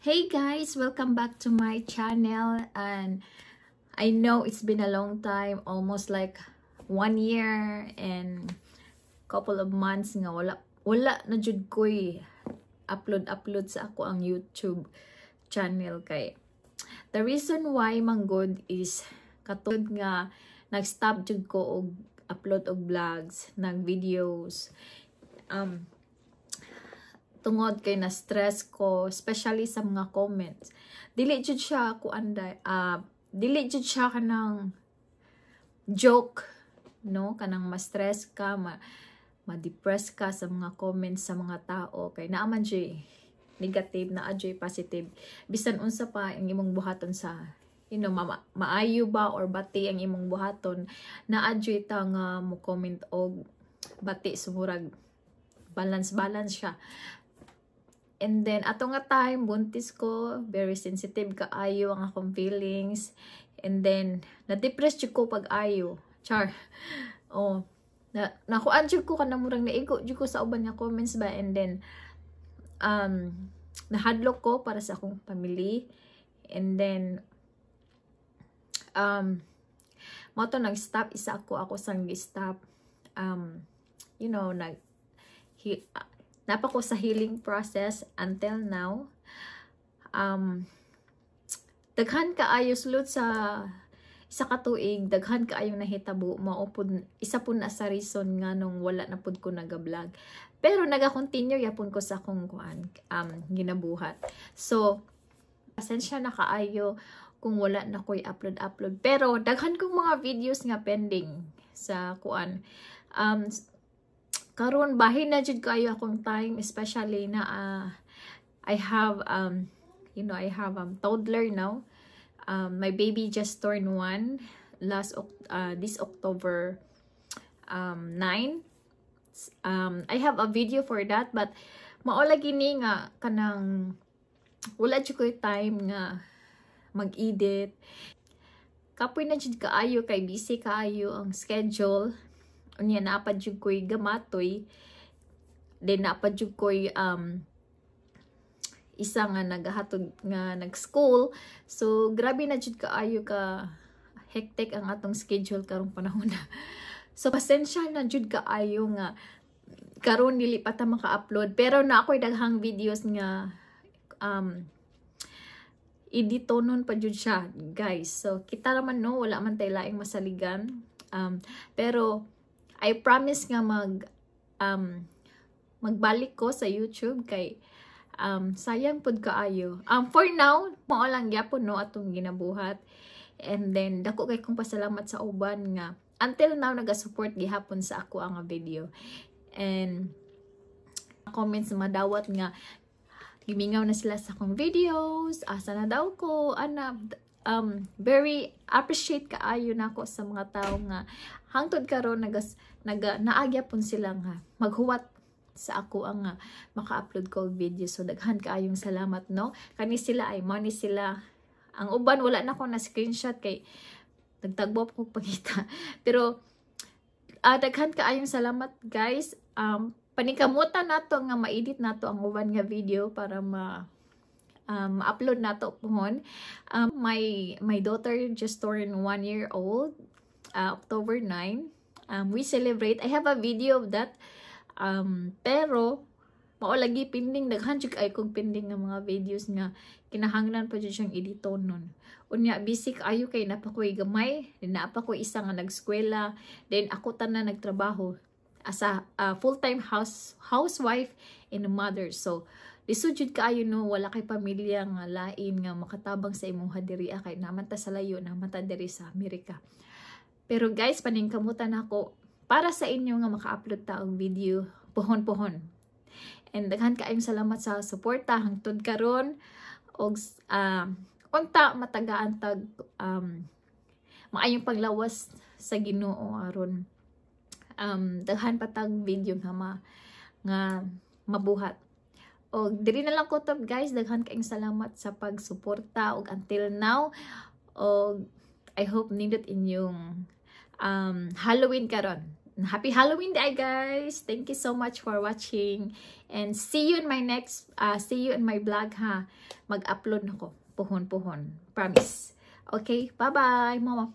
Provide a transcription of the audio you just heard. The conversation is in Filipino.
Hey guys, welcome back to my channel and I know it's been a long time, almost like one year and couple of months nga wala wala na jud ko'y upload upload sa ako ang YouTube channel. Kay the reason why manggod is katod nga nag-stop jud ko og upload og vlogs, nag videos um tungod kay na stress ko especially sa mga comments. Dili jud siya ako anday uh, dili jud siya kanang joke no? Kanang ma-stress ka ma ma-depress ka sa mga comments sa mga tao. Kay naaman jay negative na adjay positive. Bisan unsa pa ang imong buhaton sa you know ma maayo ba or bati ang imong buhaton? Na adjay ta nga mo comment og bati sumurag balance balance siya And then, ato nga time, buntis ko, very sensitive ka ayo ang akong feelings. And then, na-depress ko pag ayo. Char. Oh, na nakuan jud ko kanang murang naigo jud ko sa uban nga comments ba and then um nahadlok ko para sa akong family and then um mo to nag-stop isa ako ako sang gi-stop um you know nag he, napa ko sa healing process until now. Um, daghan ka ayo sulod sa isa ka tuig, daghan ka ayo nahitabo, maupod, isa po na sa reason nga nung wala na pud ko nagablog. Pero naga-continue yapon ko sa akong kuan, um, ginabuhat. So, pasensya na kaayo kung wala na ko'y upload-upload. Pero, daghan kong mga videos nga pending sa kuan. Um, karon bahin na jud kayo akong time especially na uh, I have um you know I have um toddler now. Um my baby just turned one last uh, this October um 9 um I have a video for that but maola gini nga kanang wala jud ko time nga mag-edit. Kapoy na jud kaayo kay busy kaayo ang schedule unya napad jud koy gamatoy. Then napad jud koy um isa nga nagahatod nga nag-school. So grabe na jud kaayo ka hectic ang atong schedule karong panahon na. So pasensya na jud kaayo nga karon dili pa ta maka-upload. Pero na ako'y daghang videos nga um editonon pa jud siya guys. So kita naman no? Wala man tay laing masaligan. Um pero I promise nga mag um, magbalik ko sa YouTube kay um, sayang pud kaayo. Um, for now, mao lang gyapon no atong ginabuhat. And then dako kay kong pasalamat sa uban nga until now naga-support gihapon sa ako ang video. And comments madawat nga gimingaw na sila sa akong videos, asa na daw ko, ana um very appreciate kaayo nako sa mga tao nga hangtod karon nagas naga naagya pun sila nga maghuwat sa ako ang uh, maka-upload ko video. So daghan kaayong salamat no? Kani sila ay money sila. Ang uban wala na ko na screenshot kay nagtagbo ko pagita pero uh, daghan kaayong salamat guys. Um panikamutan nato nga ma-edit nato ang uban nga video para ma um, upload na to pohon. Um, my, my daughter just turned one year old, uh, October 9. Um, we celebrate. I have a video of that. Um, pero, mao lagi pending daghan jud ay kog pending nga mga videos nga kinahanglan pa jud siyang editon nun unya basic ayo kay napakoy gamay din pa isa nga nagskwela then ako tanan nagtrabaho as a uh, full-time house housewife and a mother so lisod jud kaayo no? Wala kay pamilya nga lain nga makatabang sa imong hadiri kay naman ta sa layo naman ta diri sa Amerika. Pero guys paningkamutan ako para sa inyo nga maka-upload ta og video pohon-pohon. And daghan kaayong salamat sa suporta hangtod karon. Og uh, unta matagaan tag um, maayong paglawas sa Ginoo aron um, daghan patag video nga ma, nga mabuhat o diri na lang ko to guys daghan kaayong salamat sa pagsuporta og until now og I hope nindot inyong um, Halloween karon Happy Halloween day, guys! Thank you so much for watching. And see you in my next, uh, see you in my vlog, ha? Mag-upload na ko. Puhon-puhon. Promise. Okay? Bye-bye, mama.